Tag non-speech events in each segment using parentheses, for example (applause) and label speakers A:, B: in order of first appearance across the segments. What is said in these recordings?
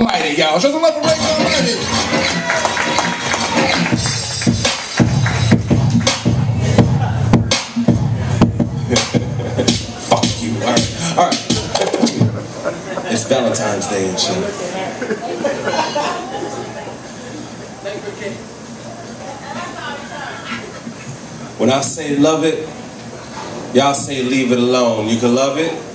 A: Almighty, y'all. Show some love for Rage Almighty. Fuck you. All right. All right. It's Valentine's Day and shit. When I say love it, y'all say leave it alone. You can love it?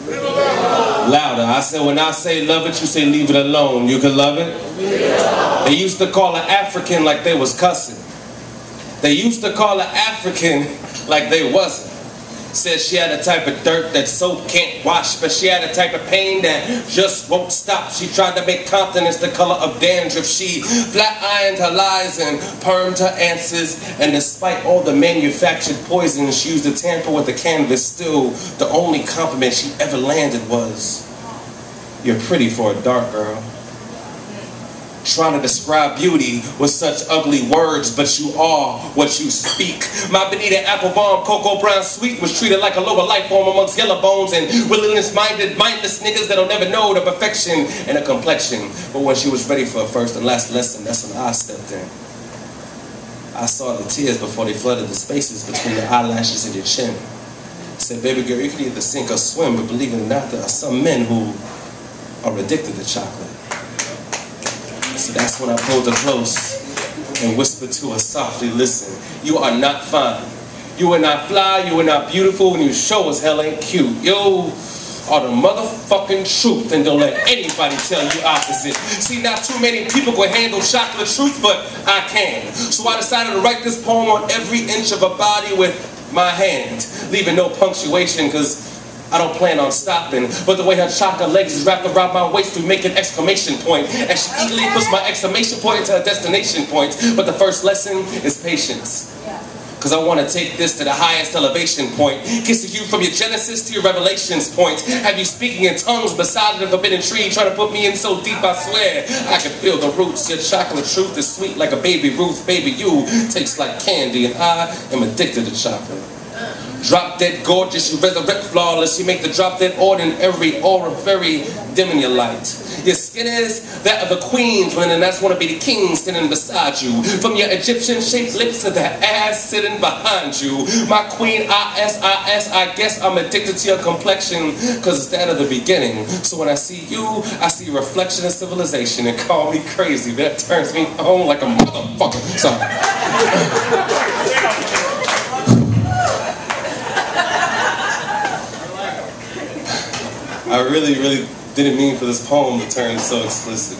A: Louder. I said when I say love it, you say leave it alone. You can love it? They used to call an African like they was cussing. They used to call an African like they wasn't. Said she had a type of dirt that soap can't wash, but she had a type of pain that just won't stop. She tried to make confidence the color of dandruff. She flat ironed her lies and permed her answers. And despite all the manufactured poisons she used to tamper with the canvas, still the only compliment she ever landed was, You're pretty for a dark girl trying to describe beauty with such ugly words, but you are what you speak. My Bonita Applebum, Cocoa Brown Sweet was treated like a lower life form amongst yellow bones and willingness-minded, mindless niggas that'll never know the perfection and the complexion. But when she was ready for her first and last lesson, that's when I stepped in. I saw the tears before they flooded the spaces between your eyelashes and your chin. I said, baby girl, you can either sink or swim, but believe it or not, there are some men who are addicted to chocolate. That's when I pulled her close and whispered to her softly, listen, you are not fine. You are not fly, you are not beautiful, and you show as hell ain't cute. You are the motherfucking truth, and don't let anybody tell you opposite. See, not too many people can handle chocolate truth, but I can. So I decided to write this poem on every inch of her body with my hand, leaving no punctuation, because I don't plan on stopping, but the way her chocolate legs is wrapped around my waist to make an exclamation point, and she eagerly puts my exclamation point into her destination point. But the first lesson is patience. Cause I want to take this to the highest elevation point. Kissing you from your Genesis to your Revelations point. Have you speaking in tongues beside the forbidden tree, trying to put me in so deep, I swear. I can feel the roots. Your chocolate truth is sweet like a baby Ruth. Baby, you tastes like candy, and I am addicted to chocolate. Drop dead gorgeous, you resurrect flawless. You make the drop dead ordinary aura very dim in your light. Your skin is that of a queen's and that's wanna be the king sitting beside you. From your Egyptian shaped lips to that ass sitting behind you. My queen, I-S-I-S, I guess I'm addicted to your complexion because it's that of the beginning. So when I see you, I see reflection of civilization and call me crazy. That turns me on like a motherfucker. Sorry. (laughs) I really, really didn't mean for this poem to turn so explicit.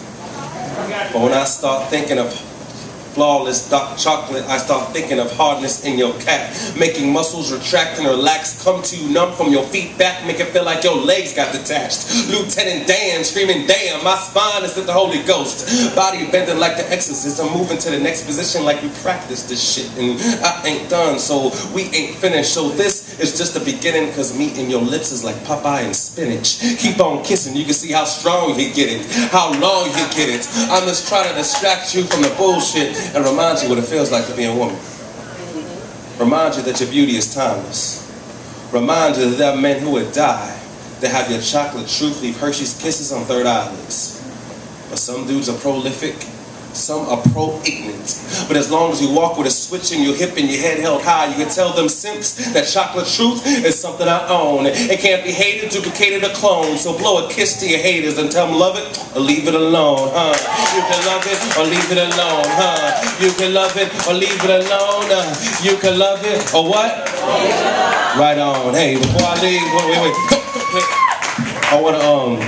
A: But when I start thinking of flawless dark chocolate, I start thinking of hardness in your cat, making muscles retract and relax, come to you numb from your feet back, make it feel like your legs got detached. Lieutenant Dan screaming, damn, my spine is with the Holy Ghost. Body bending like the exorcist, I'm moving to the next position like we practice this shit, and I ain't done, so we ain't finished. So this is just the beginning, cause me and your lips is like Popeye and spinach. Keep on kissing, you can see how strong you get it, how long you get it. I'm just trying to distract you from the bullshit and remind you what it feels like to be a woman. Remind you that your beauty is timeless. Remind you that there are men who would die to have your chocolate truth leave Hershey's kisses on third eyelids. But some dudes are prolific, some are pro-ignorant. But as long as you walk with a switch in your hip and your head held high, you can tell them simps that chocolate truth is something I own. It can't be hated, duplicated, or cloned. So blow a kiss to your haters and tell them love it or leave it alone, huh? You can love it or leave it alone, huh? You can love it or leave it alone. Uh, you can love it or what? Right on. Hey, before I leave, wait, wait, wait. I wanna um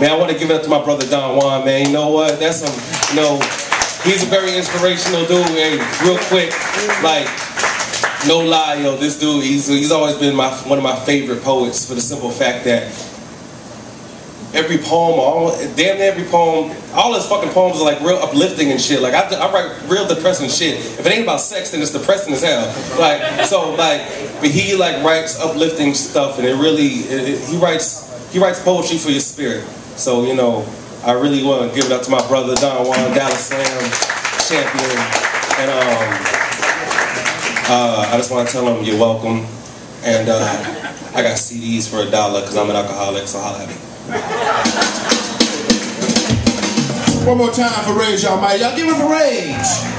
A: man, I wanna give it up to my brother Don Juan, man. You know what? That's some you know, he's a very inspirational dude, and real quick, like no lie, yo, this dude, he's he's always been my one of my favorite poets for the simple fact that every poem, all, damn near every poem, all his fucking poems are like real uplifting and shit. Like I, I write real depressing shit. If it ain't about sex, then it's depressing as hell. Like so, like, but he like writes uplifting stuff, and it really, it, it, he writes he writes poetry for your spirit. So you know, I really want to give it up to my brother Don Juan Dallas Slam champion, and um, uh, I just want to tell him you're welcome, and uh, I got CDs for a dollar because I'm an alcoholic, so holla at me.
B: One more time for Rage, y'all mighty. Y'all give it for Rage.